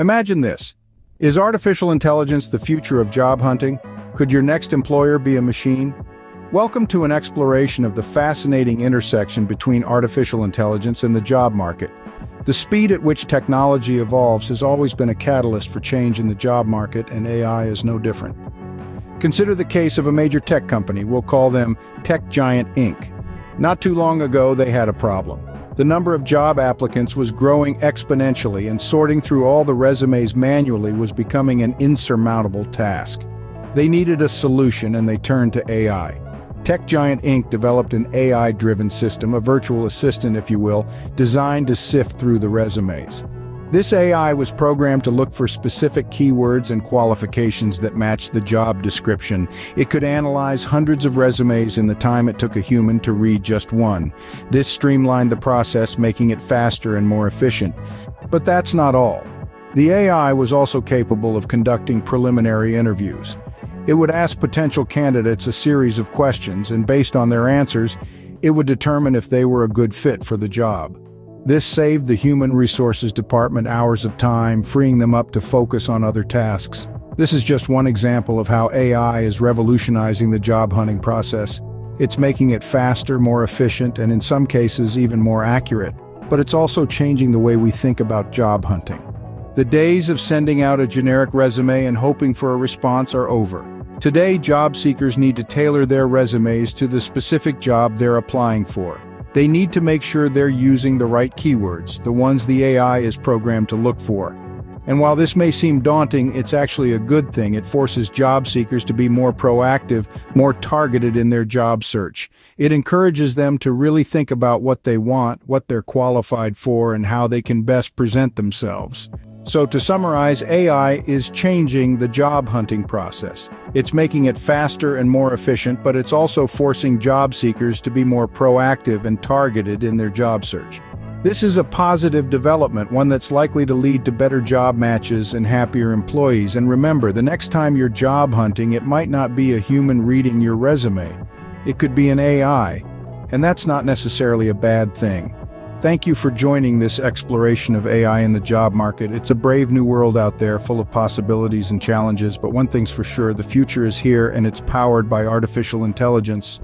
Imagine this. Is artificial intelligence the future of job hunting? Could your next employer be a machine? Welcome to an exploration of the fascinating intersection between artificial intelligence and the job market. The speed at which technology evolves has always been a catalyst for change in the job market, and AI is no different. Consider the case of a major tech company, we'll call them Tech Giant Inc. Not too long ago, they had a problem. The number of job applicants was growing exponentially and sorting through all the resumes manually was becoming an insurmountable task. They needed a solution and they turned to AI. Tech Giant Inc. developed an AI-driven system, a virtual assistant if you will, designed to sift through the resumes. This AI was programmed to look for specific keywords and qualifications that matched the job description. It could analyze hundreds of resumes in the time it took a human to read just one. This streamlined the process, making it faster and more efficient. But that's not all. The AI was also capable of conducting preliminary interviews. It would ask potential candidates a series of questions, and based on their answers, it would determine if they were a good fit for the job. This saved the Human Resources Department hours of time, freeing them up to focus on other tasks. This is just one example of how AI is revolutionizing the job hunting process. It's making it faster, more efficient, and in some cases even more accurate. But it's also changing the way we think about job hunting. The days of sending out a generic resume and hoping for a response are over. Today, job seekers need to tailor their resumes to the specific job they're applying for. They need to make sure they're using the right keywords, the ones the AI is programmed to look for. And while this may seem daunting, it's actually a good thing. It forces job seekers to be more proactive, more targeted in their job search. It encourages them to really think about what they want, what they're qualified for, and how they can best present themselves. So to summarize, AI is changing the job hunting process. It's making it faster and more efficient, but it's also forcing job seekers to be more proactive and targeted in their job search. This is a positive development, one that's likely to lead to better job matches and happier employees. And remember, the next time you're job hunting, it might not be a human reading your resume. It could be an AI, and that's not necessarily a bad thing. Thank you for joining this exploration of AI in the job market. It's a brave new world out there full of possibilities and challenges, but one thing's for sure, the future is here and it's powered by artificial intelligence.